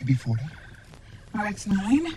Maybe 40. RX 9.